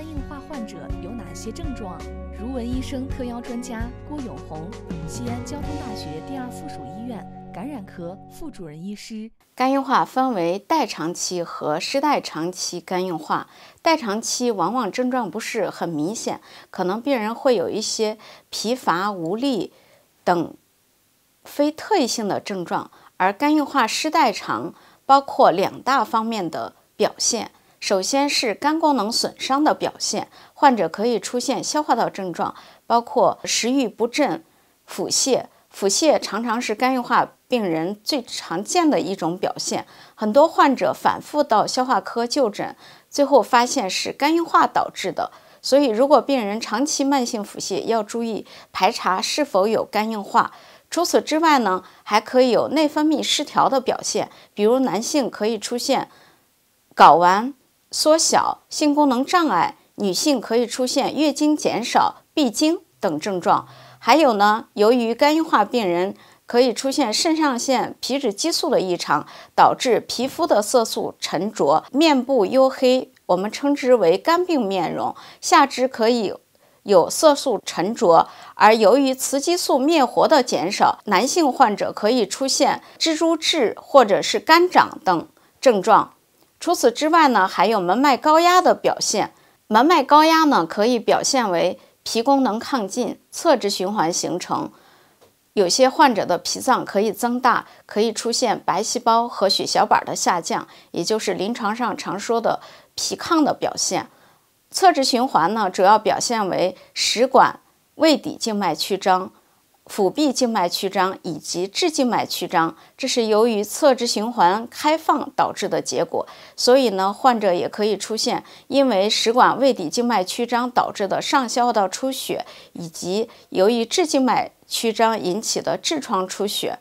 肝硬化患者有哪些症状？如闻医生特邀专家郭永红，西安交通大学第二附属医院感染科副主任医师。肝硬化分为代偿期和失代偿期肝硬化。代偿期往往症状不是很明显，可能病人会有一些疲乏无力等非特异性的症状。而肝硬化失代偿包括两大方面的表现。首先是肝功能损伤的表现，患者可以出现消化道症状，包括食欲不振、腹泻。腹泻常常是肝硬化病人最常见的一种表现，很多患者反复到消化科就诊，最后发现是肝硬化导致的。所以，如果病人长期慢性腹泻，要注意排查是否有肝硬化。除此之外呢，还可以有内分泌失调的表现，比如男性可以出现睾丸。缩小、性功能障碍，女性可以出现月经减少、闭经等症状。还有呢，由于肝硬化病人可以出现肾上腺皮质激素的异常，导致皮肤的色素沉着，面部黝黑，我们称之为肝病面容。下肢可以有色素沉着，而由于雌激素灭活的减少，男性患者可以出现蜘蛛痣或者是肝掌等症状。除此之外呢，还有门脉高压的表现。门脉高压呢，可以表现为脾功能亢进、侧支循环形成。有些患者的脾脏可以增大，可以出现白细胞和血小板的下降，也就是临床上常说的脾亢的表现。侧支循环呢，主要表现为食管、胃底静脉曲张。腹壁静脉曲张以及痔静脉曲张，这是由于侧支循环开放导致的结果。所以呢，患者也可以出现因为食管胃底静脉曲张导致的上消化道出血，以及由于痔静脉曲张引起的痔疮出血。